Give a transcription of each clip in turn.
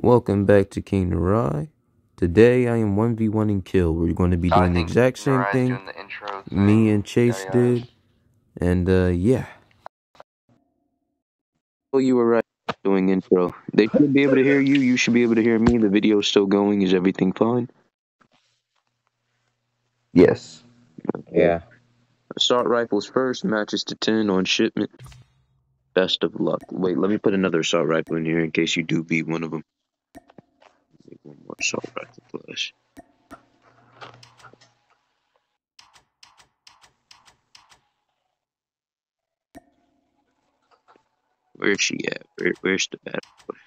Welcome back to King Neri. Today I am 1v1 in kill. We're going to be I doing the exact same Narai's thing doing the intro me and Chase Yeah, yeah. did. And uh yeah. Well, you were right doing intro. They should be able to hear you. You should be able to hear me. The video's still going. Is everything fine? Yes. Yeah. Assault rifles first, matches to 10 on shipment. Best of luck. Wait, let me put another assault rifle in here in case you do beat one of them. One more shot back to plus. Where's she at? Where, where's the battle?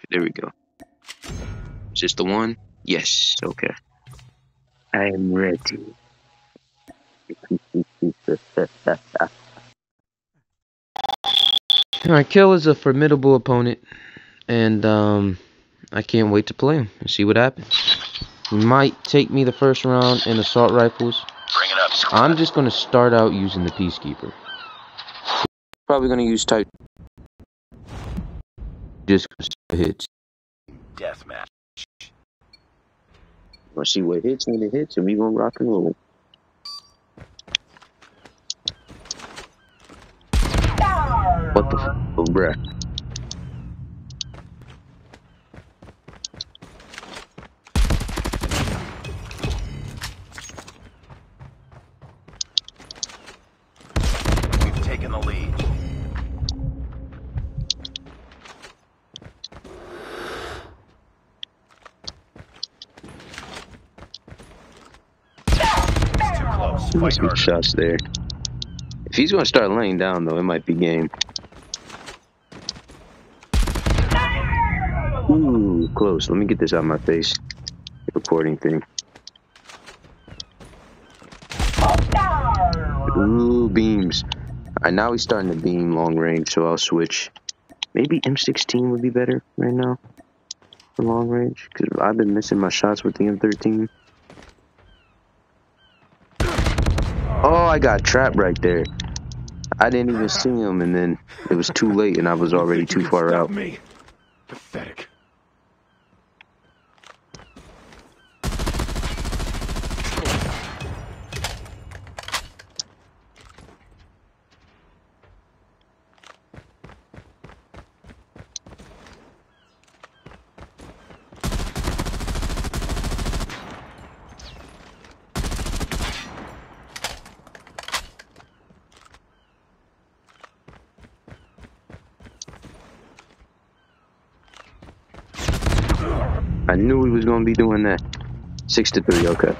There we go. Is this the one? Yes. Okay. I am ready. Alright, Kill is a formidable opponent, and um, I can't wait to play him and see what happens. He might take me the first round in assault rifles. Bring it up. I'm just going to start out using the Peacekeeper. Probably going to use type. Just 'cause it hits. Deathmatch. Let's see what hits when it hits, and we gonna rock and roll. What the f- oh, bruh? Close. There Fight must be shots there. If he's gonna start laying down, though, it might be game. Ooh, close. Let me get this out of my face. Recording thing. Ooh, beams. Alright, now he's starting to beam long range, so I'll switch. Maybe M16 would be better right now for long range, because I've been missing my shots with the M13. Oh, I got trapped right there. I didn't even see him, and then it was too late, and I was already too far out. Me. Pathetic. I knew he was gonna be doing that. Six to three, okay.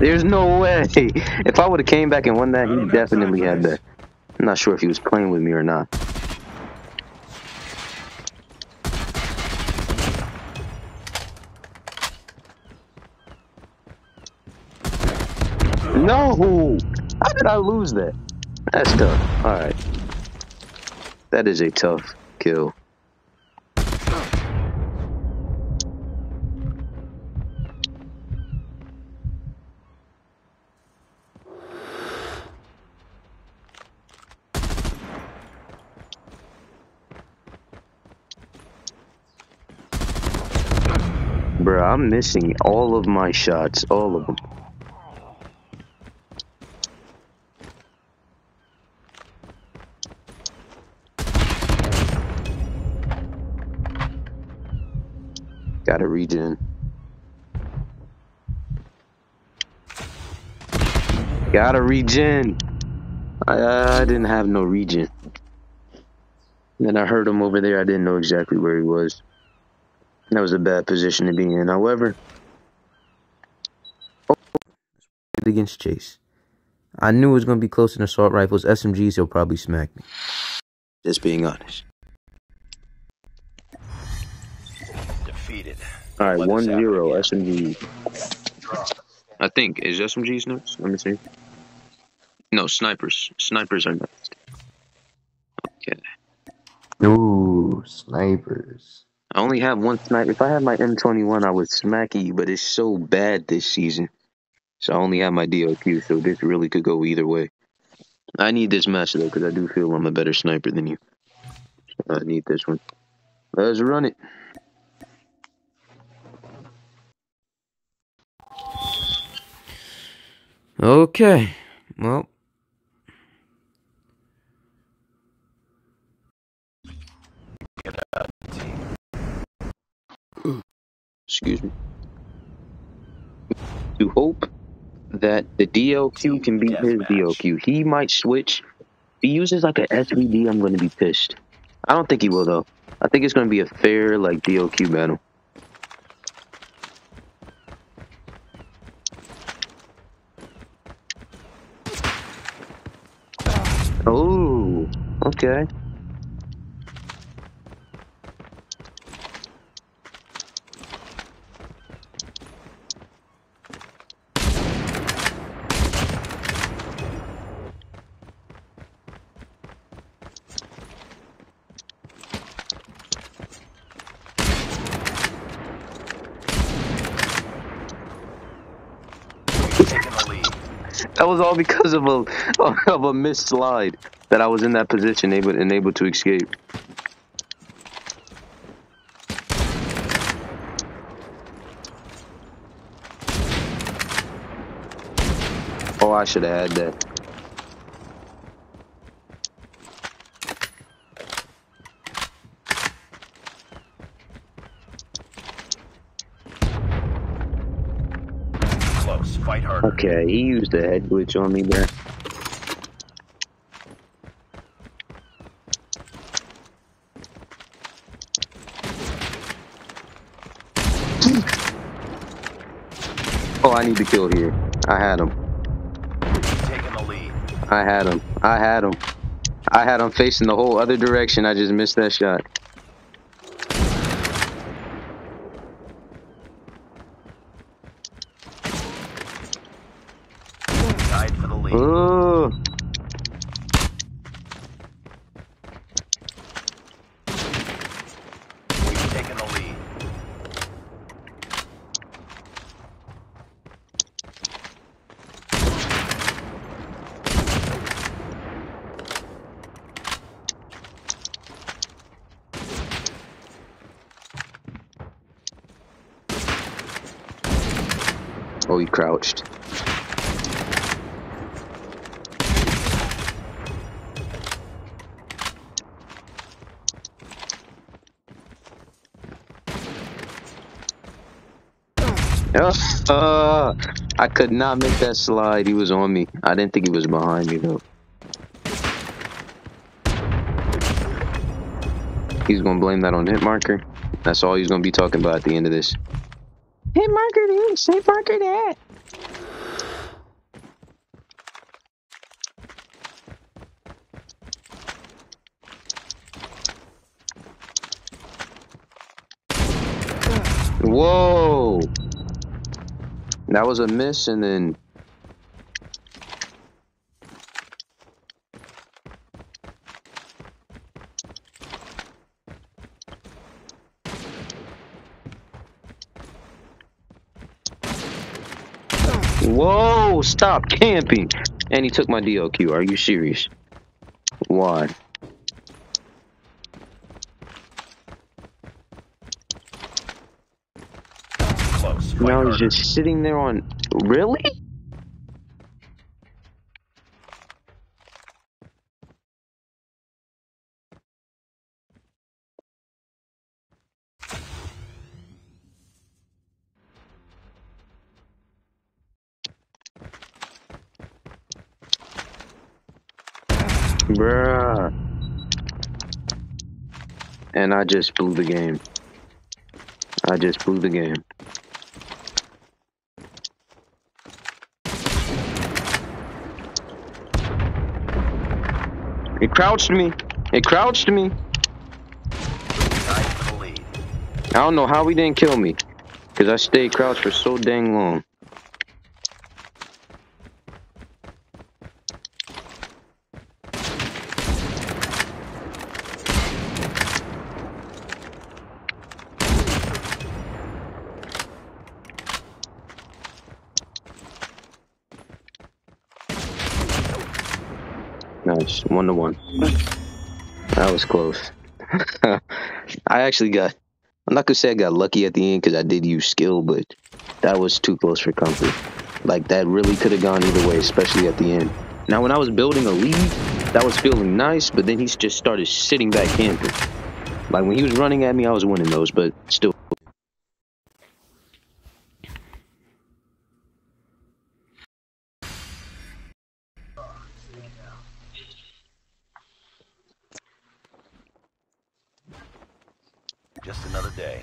There's no way. If I would have came back and won that, he definitely had that. I'm not sure if he was playing with me or not. No! How did I lose that? That's tough. Alright. That is a tough kill. Bruh, I'm missing all of my shots. All of them. Gotta regen. Gotta regen. I, I didn't have no regen. Then I heard him over there. I didn't know exactly where he was. That was a bad position to be in. However, oh, against Chase. I knew it was going to be close in assault rifles. SMGs, he'll probably smack me. Just being honest. Defeated. All right, Let one us have it zero again. SMG. I think is SMGs next. Let me see. No snipers. Snipers are next. Okay. Ooh, snipers. I only have one sniper. If I had my M21, I would smack you, but it's so bad this season. So I only have my DLQ, so this really could go either way. I need this match though, because I do feel I'm a better sniper than you. So I need this one. Let's run it. Okay. Well, Excuse me. To hope that the DLQ can beat his Deathmatch. DLQ. He might switch. If he uses like a SVD, I'm going to be pissed. I don't think he will though. I think it's going to be a fair like DLQ battle. Oh, okay. That was all because of a of a missed slide that I was in that position, able and able to escape. Oh, I should have had that. Close. Fight harder. Okay, he used a head glitch on me there. Oh, I need to kill here. I had him. I had him. I had him. I had him facing the whole other direction. I just missed that shot. Tied for the lead. Oh, We've taken the lead. Oh, he crouched. Uh, I could not make that slide. He was on me. I didn't think he was behind me though. He's gonna blame that on hit marker. That's all he's gonna be talking about at the end of this. Hit marker that. Whoa! That was a miss, and then Whoa! Stop camping! And he took my DLQ. Are you serious? Why? Close. Now he's just sitting there on. Really? And I just blew the game. I just blew the game. It crouched me. It crouched me. I don't know how he didn't kill me. Because I stayed crouched for so dang long. Nice. One to one. That was close. I actually got. I'm not gonna say I got lucky at the end because I did use skill, but that was too close for comfort. Like that really could have gone either way, especially at the end. Now, when I was building a lead, that was feeling nice, but then he just started sitting back camping. Like when he was running at me, I was winning those, but still. Just another day.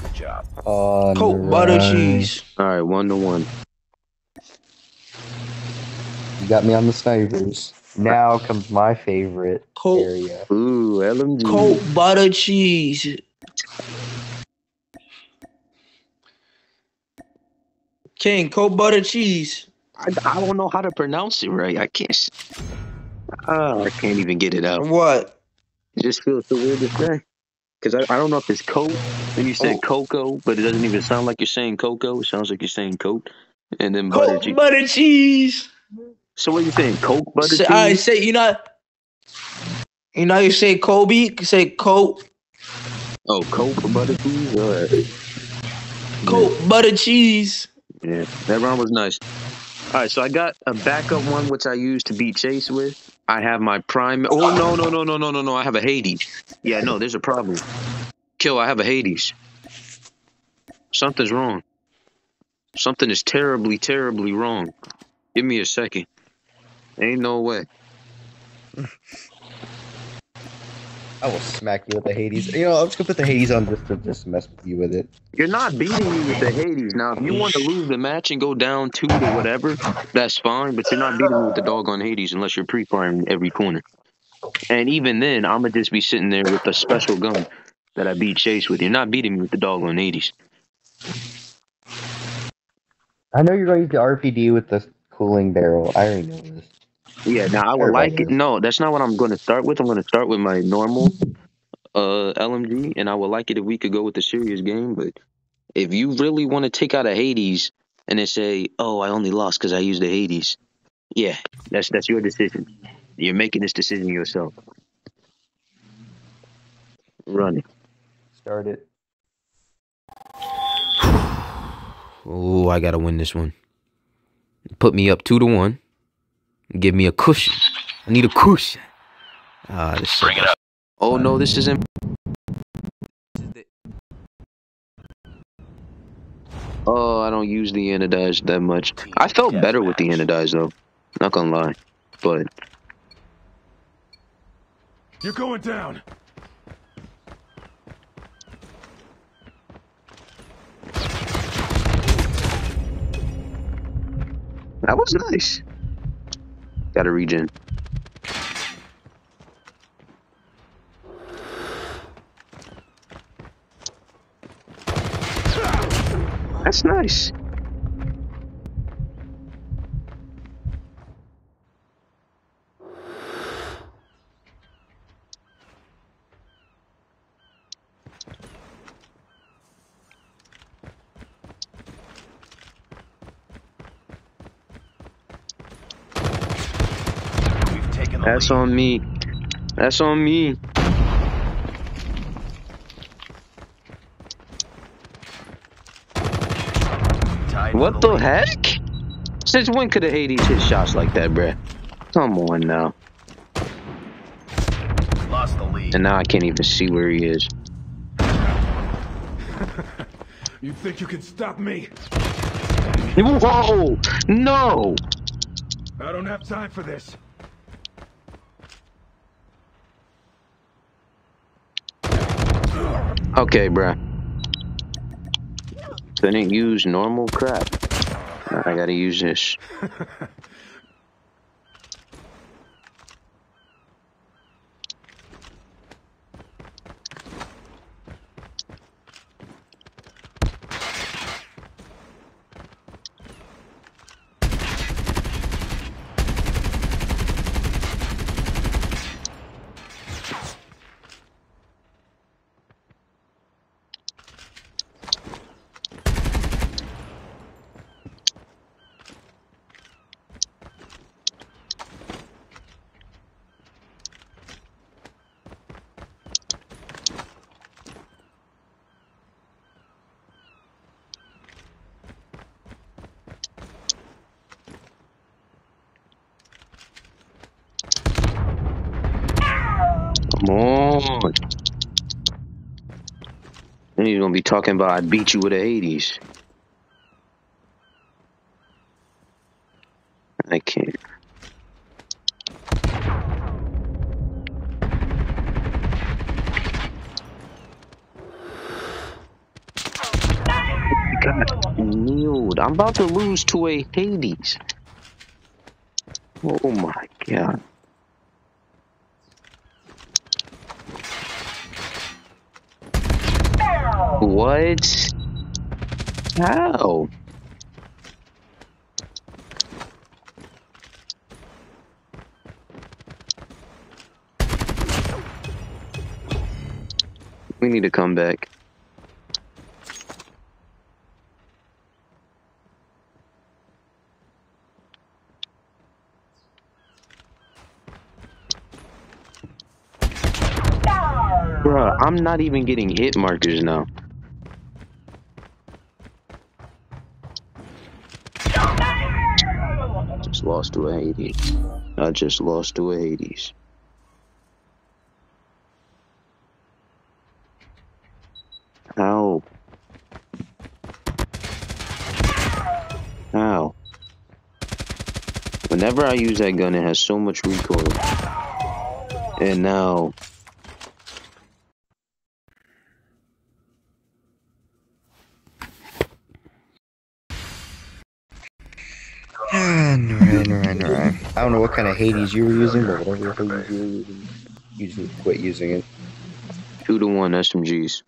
Good job. On Coke, butter, right. cheese. All right, one to one. You got me on the snipers. Now comes my favorite Coke, area. Ooh, LMG. Coke, butter, cheese. King, Coke, butter, cheese. I, I don't know how to pronounce it right. I can't. s- Ah, I can't even get it out. What? It just feels so weird to say. Because I, I don't know if it's coke, and you said Oh. cocoa, but it doesn't even sound like you're saying cocoa. It sounds like you're saying coke. And then butter Coke, cheese. butter, cheese. So what are you saying? Coke, butter Say, cheese? I say, you know, you know, you say Kobe, you say Coke, Oh, coke, butter cheese? All right. Coke, butter, cheese. Yeah, that round was nice. All right, so I got a backup one which I use to beat Chase with. I have my prime. Oh no no no no no no no! I have a Hades. Yeah, no, there's a problem. Kill. I have a Hades. Something's wrong. Something is terribly terribly wrong. Give me a second. Ain't no way. I will smack you with the Hades. You know, I'm just gonna put the Hades on just to just mess with you with it. You're not beating me with the Hades. Now, if you want to lose the match and go down two to whatever, that's fine. But you're not beating me with the doggone Hades unless you're pre-firing every corner. And even then, I'm gonna just be sitting there with a special gun that I beat Chase with. You're not beating me with the doggone Hades. I know you're going to use the RPD with the cooling barrel. I already know this. Yeah. Now I would like it. No, that's not what I'm going to start with. I'm going to start with my normal uh LMG, and I would like it if we could go with the serious game. But if you really want to take out a Hades and then say, "Oh, I only lost because I used the Hades," yeah, that's that's your decision. You're making this decision yourself. Run it. Start it. Oh, I gotta win this one. Put me up two to one. Give me a cushion. I need a cushion. Ah, this Bring it up. Oh no, this isn't. Oh, I don't use the anodized that much. I felt better with the anodized though. Not gonna lie, but You're going down. that was nice. Got to regen. That's nice. We've taken the That's on me. That's on me. What the heck? Since when could a Hades hit shots like that, bruh? Come on now. Lost the lead. And now I can't even see where he is. You think you can stop me? Whoa! No! I don't have time for this. Okay, bruh. Couldn't use normal crap. I gotta use this. gonna be talking about I beat you with a Hades. I can't. kneeled. I'm about to lose to a Hades. Oh my god. What? How? We need to come back. Bruh, I'm not even getting hit markers now. Just lost to a Hades. I just lost to a Hades. How? How? Whenever I use that gun, it has so much recoil. And now Alright, alright, what kind of Hades you were using, but whatever Hades you were using, you just quit using it. two to one SMGs.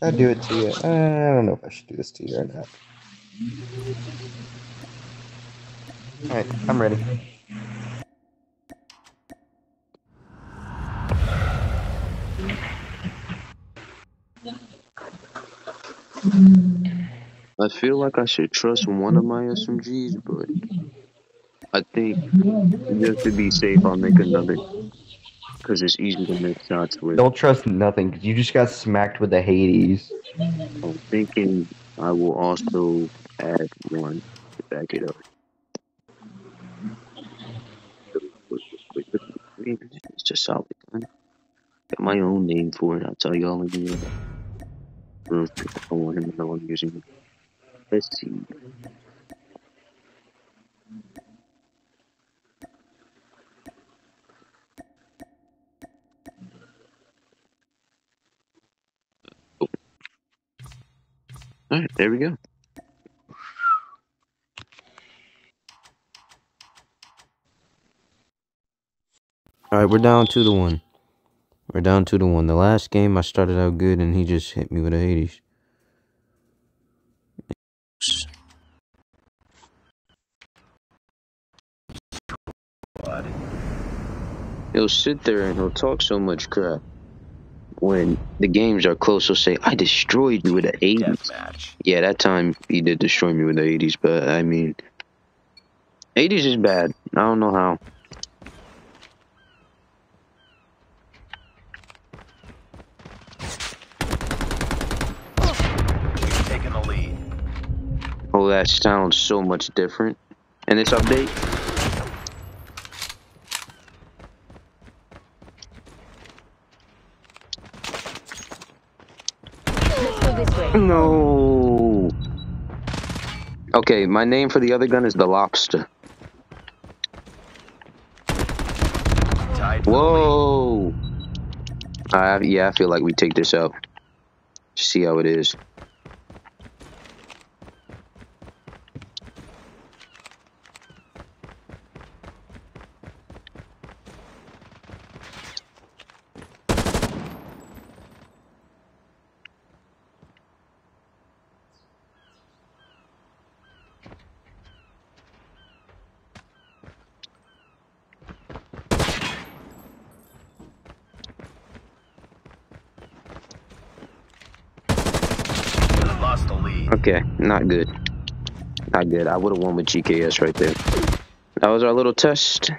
I'll do it to you. I don't know if I should do this to you or not. Alright, I'm ready. Feel like I should trust one of my SMGs, but I think just to be safe, I'll make another. Because it's easy to make shots with. Don't trust nothing, because you just got smacked with the Hades. I'm thinking I will also add one to back it up. It's just solid gun. Got my own name for it. I'll tell y'all in the end. I want him to know I'm using it. Let's see. Alright, there we go. All right, we're down two to one. We're down two to one. The last game I started out good, and he just hit me with a Hades. He'll sit there and he'll talk so much crap. When the games are close, he'll say, I destroyed you with the Hades. Deathmatch. Yeah, that time he did destroy me with the Hades, but I mean, Hades is bad. I don't know how. You've taken the lead. Oh, that sounds so much different in this update. Let's go this way. No. Okay, my name for the other gun is the Lobster. Tied for the lead. Whoa. I yeah, I feel like we take this out. See how it is. Lost the lead. Okay, not good. Not good. I would have won with GKS right there. That was our little test.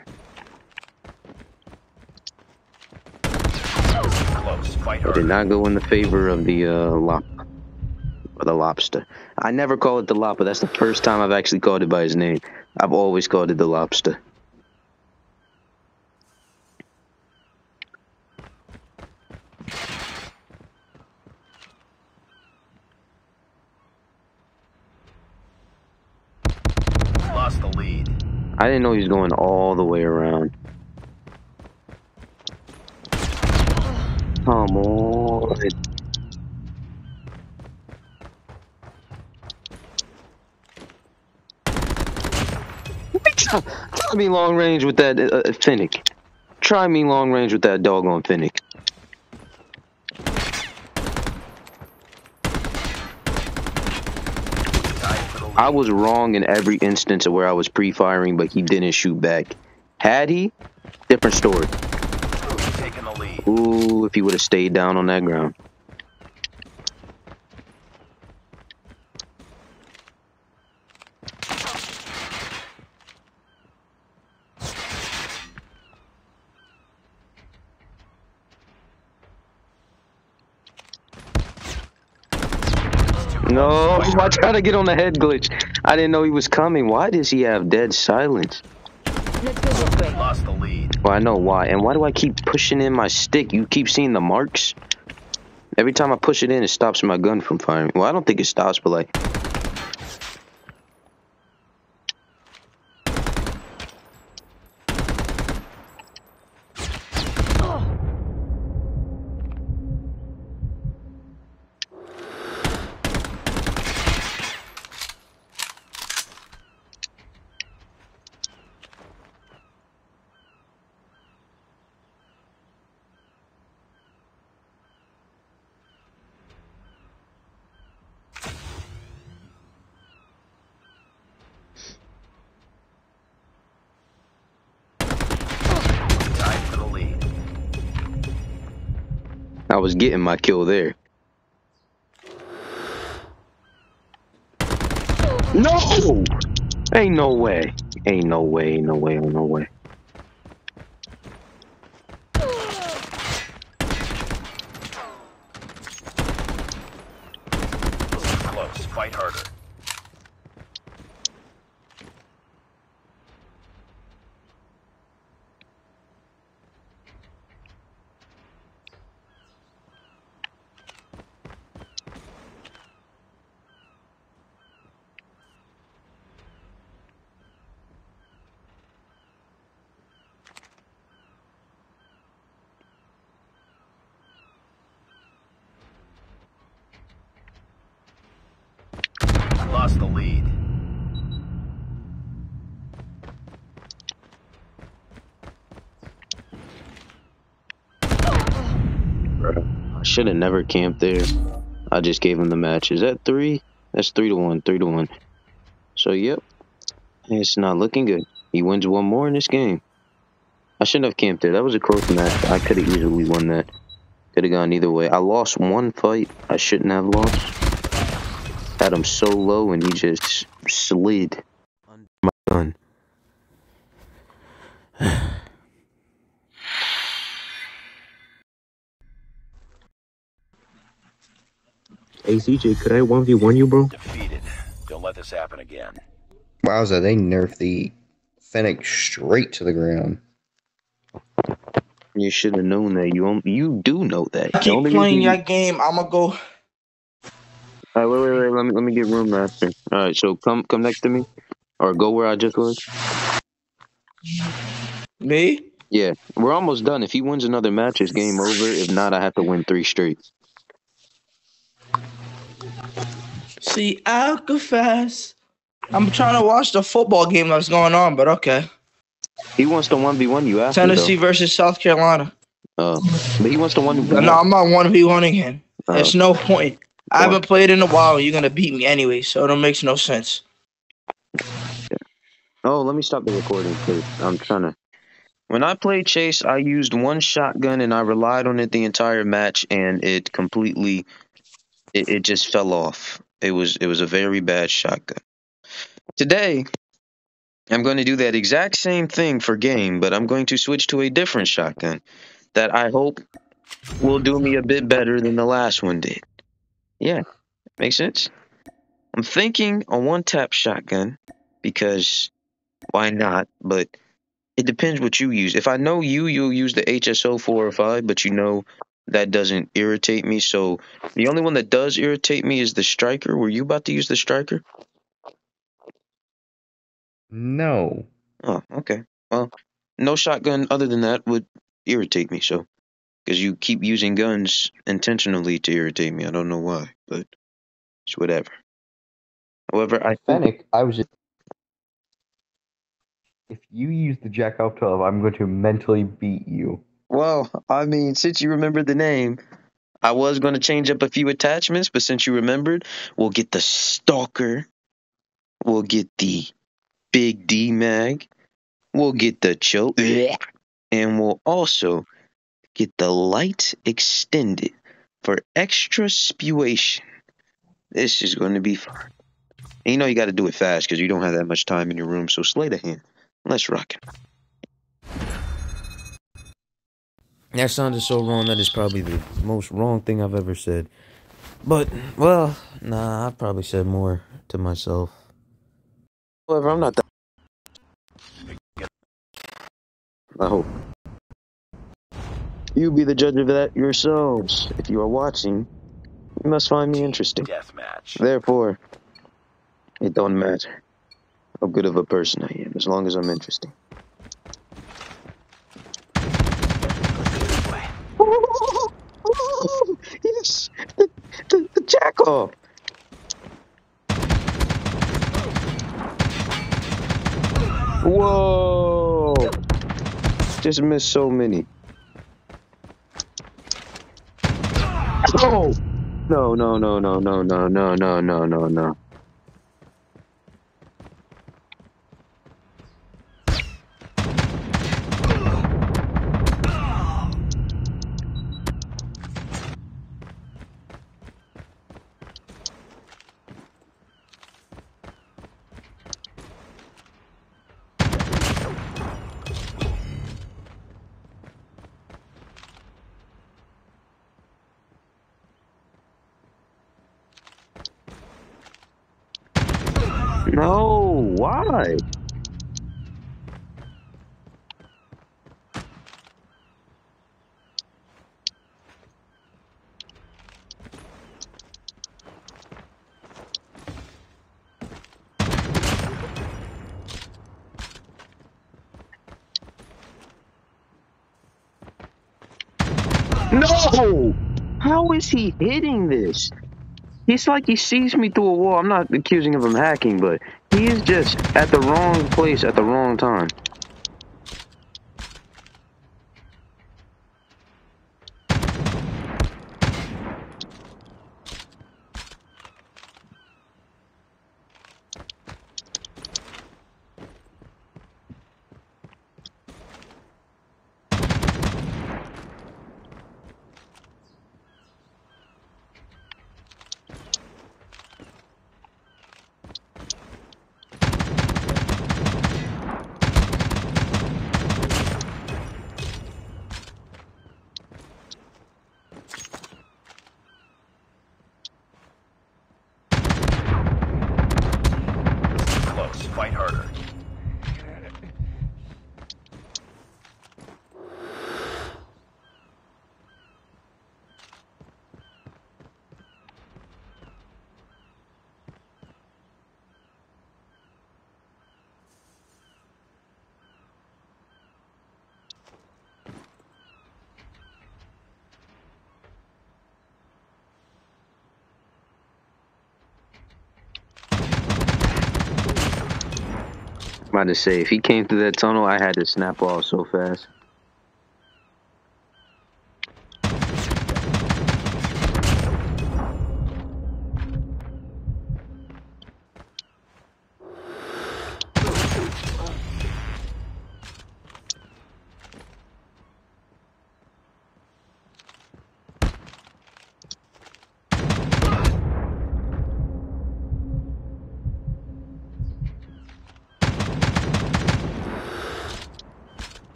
It did not go in the favor of the uh, lock. or the lobster. I never call it the lapa. That's the first time I've actually called it by his name. I've always called it the lobster. Lost the lead. I didn't know he was going all the way around. Come on. Try, me long range with that uh, Fennec. Try me long range with that doggone Fennec. Tied for the lead. I was wrong in every instance of where I was pre-firing, but he didn't shoot back. Had he, different story. Taking the lead. Ooh, if he would have stayed down on that ground. No, I tried to get on the head glitch. I didn't know he was coming. Why does he have dead silence? Let's go this way. Lost the lead. Well, I know why. And why do I keep pushing in my stick? You keep seeing the marks? Every time I push it in, it stops my gun from firing. Well, I don't think it stops, but like. Tied for the lead. I was getting my kill there. No! Ain't no way. Ain't no way. Ain't no way. Ain't no way. Close. Fight harder. Lost the lead. I should have never camped there. I just gave him the match. Is that three? That's three to one. Three to one. So, yep. It's not looking good. He wins one more in this game. I shouldn't have camped there. That was a close match. I could have easily won that. Could have gone either way. I lost one fight. I shouldn't have lost. Had him so low and he just slid. Under my gun. Hey CJ, could I 1v1 you, bro? Defeated. Don't let this happen again. Wowza, they nerfed the Fennec straight to the ground. You should have known that. You on- you do know that. I The keep only playing reason your game. I'ma go. All right, wait, wait, wait. Let me let me get room master. All right, so come come next to me, or go where I just was. Me? Yeah, we're almost done. If he wins another match, it's game over. If not, I have to win three straight. See, I'll confess. I'm trying to watch the football game that's going on, but okay. He wants to one v one you after Tennessee versus South Carolina. Uh, but he wants to one v No. I'm not one v one again. Uh, There's no point. I haven't played in a while. You're gonna beat me anyway, so it makes no sense. Oh, let me stop the recording, please. I'm trying to. When I played Chase, I used one shotgun and I relied on it the entire match, and it completely, it, it just fell off. It was it was a very bad shotgun. Today, I'm going to do that exact same thing for game, but I'm going to switch to a different shotgun that I hope will do me a bit better than the last one did. Yeah, Make sense? I'm thinking a one tap shotgun because why not? But it depends what you use. If I know you, you'll use the HS0405, but you know that doesn't irritate me. So the only one that does irritate me is the striker. Were you about to use the striker? No. Oh, okay. Well, no shotgun other than that would irritate me. So, because you keep using guns intentionally to irritate me. I don't know why, but it's whatever. However, I Fennec, I was just. If you use the Jack off 12, I'm going to mentally beat you. Well, I mean, since you remembered the name, I was going to change up a few attachments, but since you remembered, we'll get the Stalker. We'll get the Big D Mag. We'll get the Choke. And we'll also get the Light Extended for extra spuation. This is going to be fun. And you know you got to do it fast because you don't have that much time in your room, so slay the hand. Let's rock it. That sounded so wrong that is probably the most wrong thing I've ever said. But, well, nah, I probably said more to myself. However, I'm not that. I hope. You be the judge of that yourselves. If you are watching, you must find me interesting. Deathmatch. Therefore, it don't matter how good of a person I am, as long as I'm interesting. yes, the, the, the jackal. Whoa! Just missed so many. Oh! No, no, no, no, no, no, no, no, no, no, no. No, why? No! How is he hitting this? It's like he sees me through a wall. I'm not accusing him of hacking, but he is just at the wrong place at the wrong time. Close. Fight harder. I'm about to say, if he came through that tunnel, I had to snap off so fast.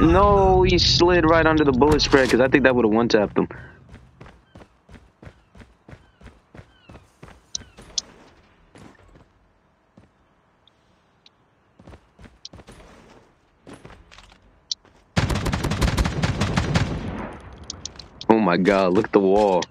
No, he slid right under the bullet spread because I think that would have one tapped him. Oh my god, look at the wall.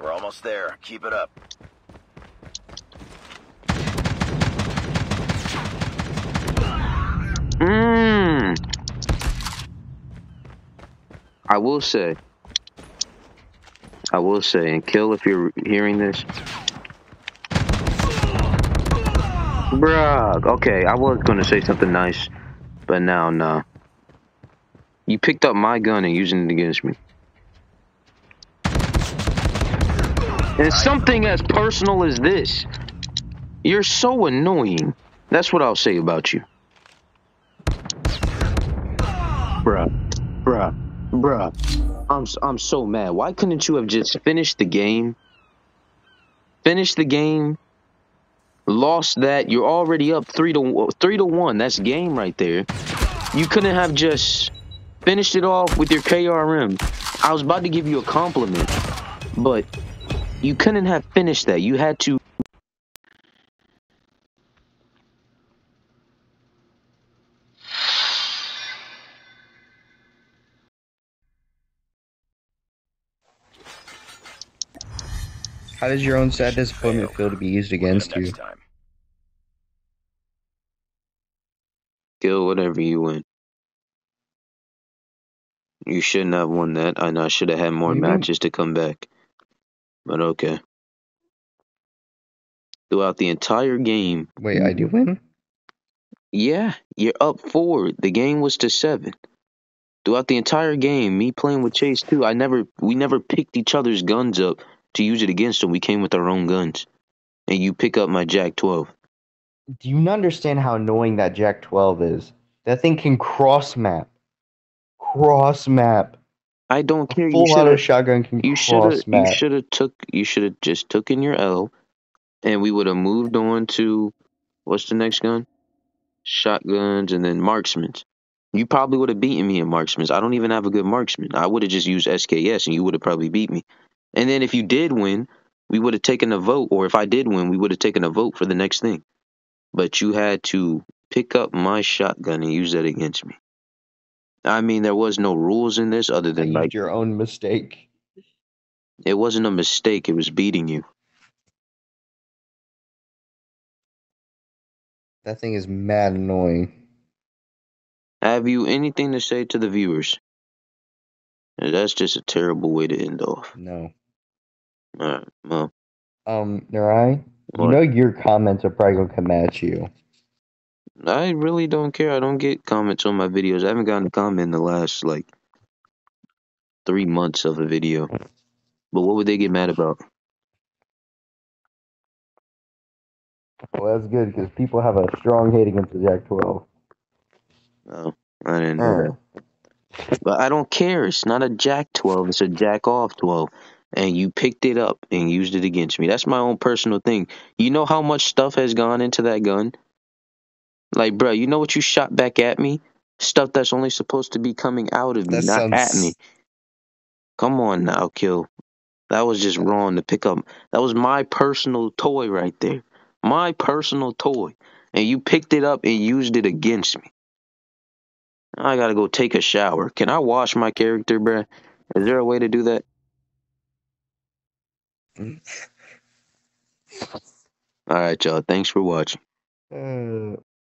We're almost there. Keep it up. Mmm. I will say, I will say, and kill if you're hearing this. Bruh, okay, I was gonna say something nice, but now, nah. You picked up my gun and using it against me. And something as personal as this. You're so annoying. That's what I'll say about you. Bruh, bruh, bruh. I'm I'm so mad. Why couldn't you have just finished the game? Finished the game. Lost that. You're already up three to three to one. That's game right there. You couldn't have just finished it off with your KRM. I was about to give you a compliment, but you couldn't have finished that. You had to. How does your own sad disappointment feel to be used against you? time. Kill whatever you win. You shouldn't have won that, and I should have had more What do you mean? matches to come back. But okay. Throughout the entire game, Wait, I do win? yeah, you're up four. The game was to seven. Throughout the entire game, me playing with Chase too, I never we never picked each other's guns up to use it against them. We came with our own guns. And you pick up my Jack twelve. Do you not understand how annoying that Jack 12 is? That thing can cross map. Cross map. I don't care. You Full should auto have shotgun can You should have. cross You should have took. You should have just took in your L, and we would have moved on to what's the next gun? Shotguns and then marksmans. You probably would have beaten me in marksmans. I don't even have a good marksman. I would have just used SKS, and you would have probably beat me. And then if you did win, we would have taken a vote, or if I did win, we would have taken a vote for the next thing. But you had to pick up my shotgun and use that against me. I mean, there was no rules in this other than like your own mistake. it wasn't a mistake. It was beating you. That thing is mad annoying. Have you anything to say to the viewers? That's just a terrible way to end off. No. Alright, well, Um, Narai, you know your comments are probably gonna come at you. I really don't care. I don't get comments on my videos. I haven't gotten a comment in the last, like, three months of a video. But what would they get mad about? Well, that's good because people have a strong hate against the Jack 12. Oh, I didn't know that. Hmm. But I don't care. It's not a Jack 12. It's a Jack off 12. And you picked it up and used it against me. That's my own personal thing. You know how much stuff has gone into that gun? Like, bro, you know what you shot back at me? Stuff that's only supposed to be coming out of me, That not at me. Come on now, kill. That was just wrong to pick up. That was my personal toy right there. My personal toy. And you picked it up and used it against me. I gotta go take a shower. Can I wash my character, bruh? Is there a way to do that? Alright, y'all. Thanks for watching. Uh,